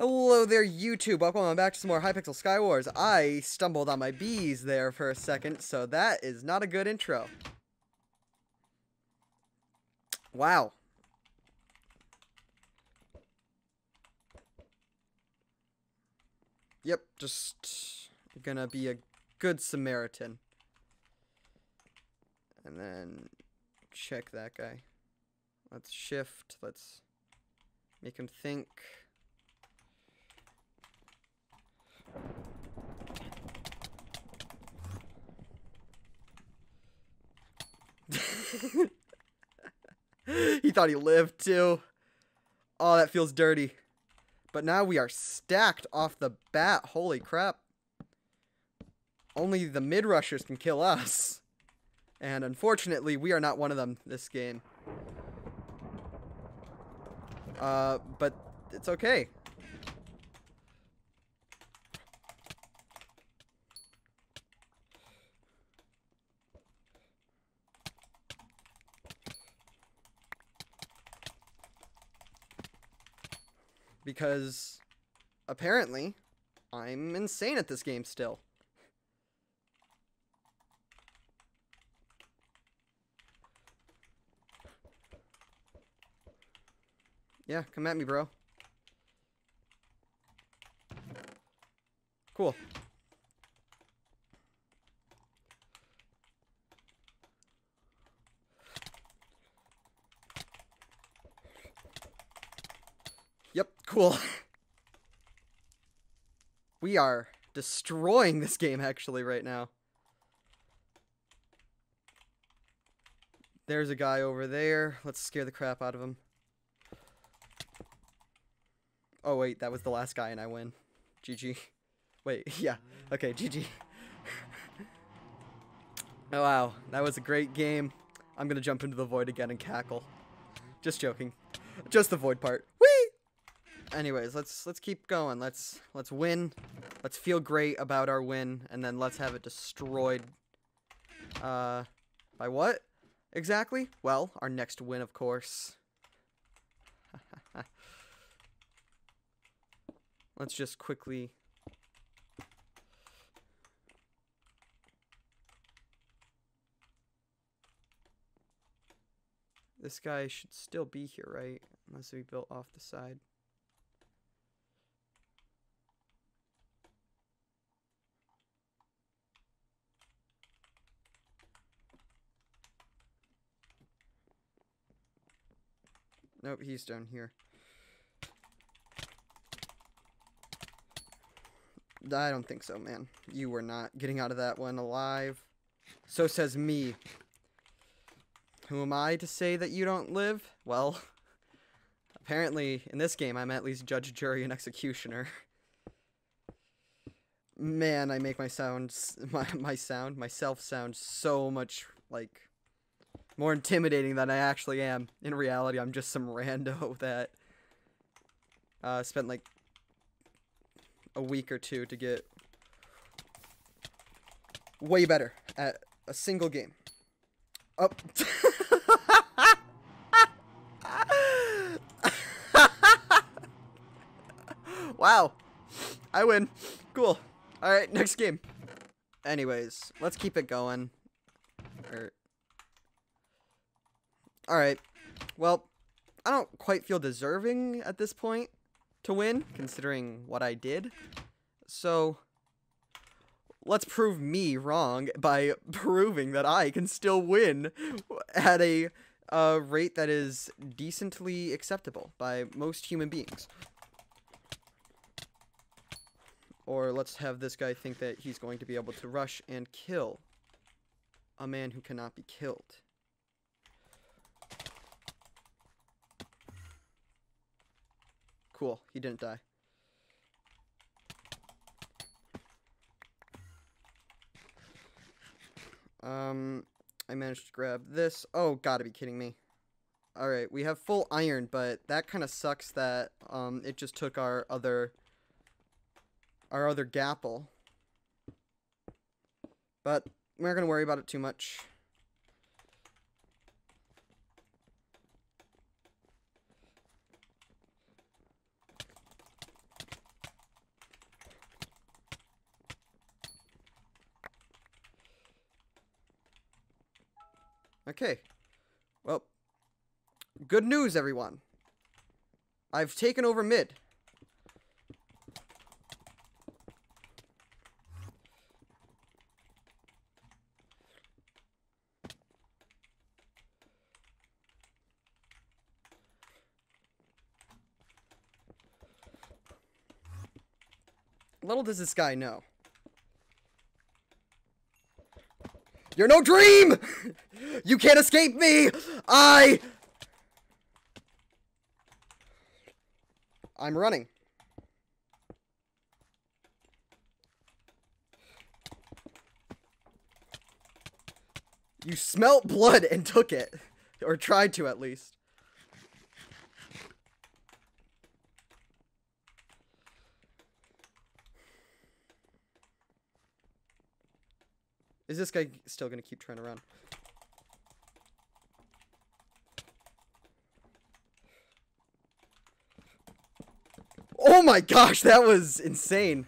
Hello there, YouTube. Welcome back to some more Hypixel Sky Wars. I stumbled on my bees there for a second, so that is not a good intro. Wow. Yep, just gonna be a good Samaritan. And then check that guy. Let's shift. Let's make him think. he thought he lived too. Oh, that feels dirty. But now we are stacked off the bat. Holy crap. Only the mid rushers can kill us. And unfortunately, we are not one of them this game. Uh, but it's okay. Because apparently I'm insane at this game still. Yeah, come at me, bro. Cool. Yep, cool. we are destroying this game actually right now. There's a guy over there. Let's scare the crap out of him. Oh, wait, that was the last guy and I win. GG. Wait, yeah. Okay, GG. oh, wow. That was a great game. I'm gonna jump into the void again and cackle. Just joking. Just the void part. Whee! Anyways, let's let's keep going. Let's let's win. Let's feel great about our win, and then let's have it destroyed. Uh, by what exactly? Well, our next win, of course. Let's just quickly... This guy should still be here, right? Unless we built off the side. Nope, he's down here. I don't think so, man. You were not getting out of that one alive. So says me. Who am I to say that you don't live? Well, apparently in this game I'm at least judge, jury, and executioner. Man, I make my sounds, my, my sound, myself sound so much, like, more intimidating than I actually am. In reality, I'm just some rando that uh, spent, like, a week or two to get way better at a single game. Up. wow. I win. Cool. Alright, next game. Anyways, let's keep it going. Er. Alright. Well, I don't quite feel deserving at this point to win, considering what I did. So, let's prove me wrong by proving that I can still win at a uh, rate that is decently acceptable by most human beings. Or let's have this guy think that he's going to be able to rush and kill a man who cannot be killed. Cool, he didn't die. Um, I managed to grab this. Oh, gotta be kidding me. Alright, we have full iron, but that kind of sucks that um, it just took our other our other gapple. But we're not going to worry about it too much. Okay. Well, good news, everyone. I've taken over mid. Little does this guy know. You're no dream! You can't escape me! I... I'm running. You smelt blood and took it. Or tried to, at least. Is this guy still going to keep trying to run? Oh my gosh, that was insane.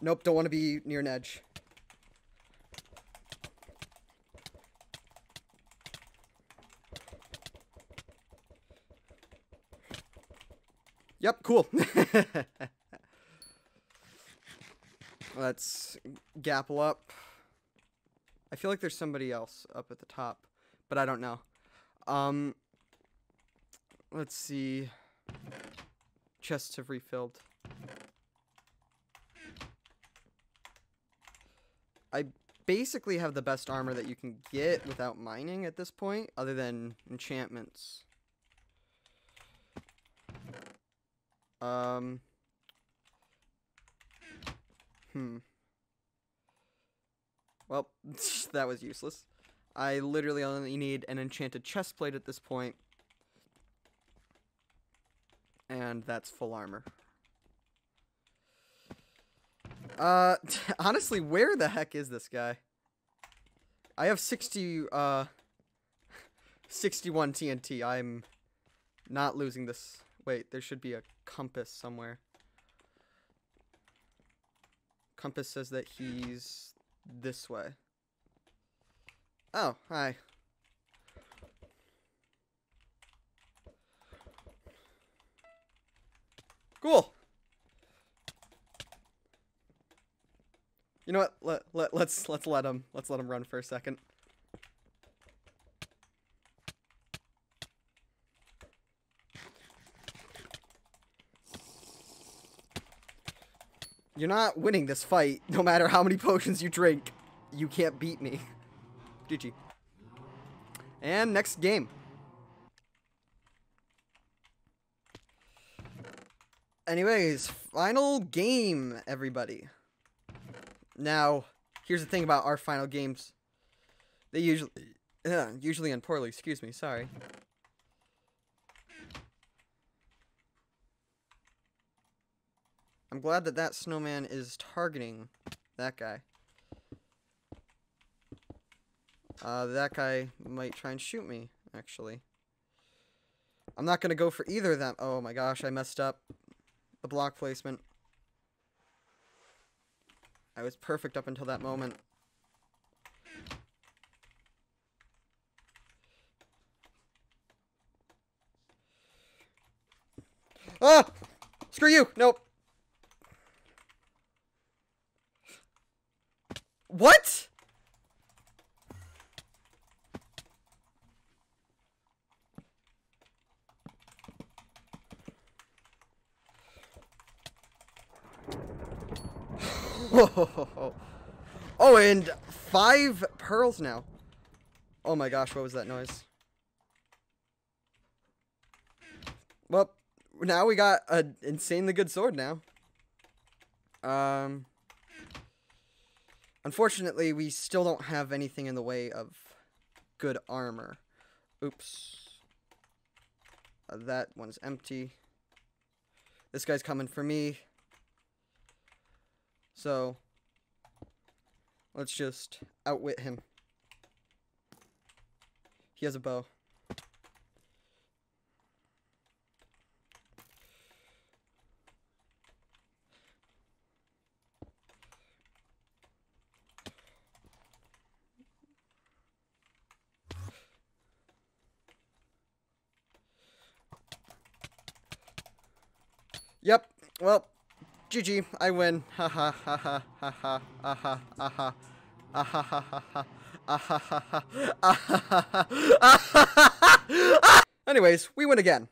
Nope, don't want to be near an edge. Yep, cool. Let's gapple up. I feel like there's somebody else up at the top, but I don't know. Um, let's see. Chests have refilled. I basically have the best armor that you can get without mining at this point, other than enchantments. Um, Hmm. Well, that was useless. I literally only need an enchanted chest plate at this point. And that's full armor. Uh, honestly, where the heck is this guy? I have 60, uh, 61 TNT. I'm not losing this. Wait, there should be a compass somewhere. Compass says that he's this way. Oh, hi. Cool. You know what? Let let let's let's let him let's let him run for a second. You're not winning this fight, no matter how many potions you drink. You can't beat me. GG. And next game. Anyways, final game, everybody. Now, here's the thing about our final games. They usually, uh, usually end poorly. Excuse me. Sorry. I'm glad that that snowman is targeting that guy. Uh, that guy might try and shoot me, actually. I'm not going to go for either of them. Oh my gosh, I messed up the block placement. I was perfect up until that moment. Ah! Screw you! Nope. What? oh, and five pearls now. Oh my gosh, what was that noise? Well, now we got an insanely good sword now. Um... Unfortunately, we still don't have anything in the way of good armor. Oops. Uh, that one's empty. This guy's coming for me. So, let's just outwit him. He has a bow. Yep. Well, GG. I win. Ha ha ha ha ha ha ha ha ha ha. Ah ha ha. Ah. Ah. Ah ha ha ha. Anyways, we win again.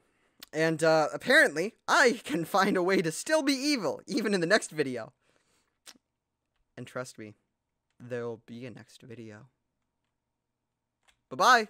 And uh, apparently, I can find a way to still be evil, even in the next video. And trust me, there'll be a next video. Bye-bye.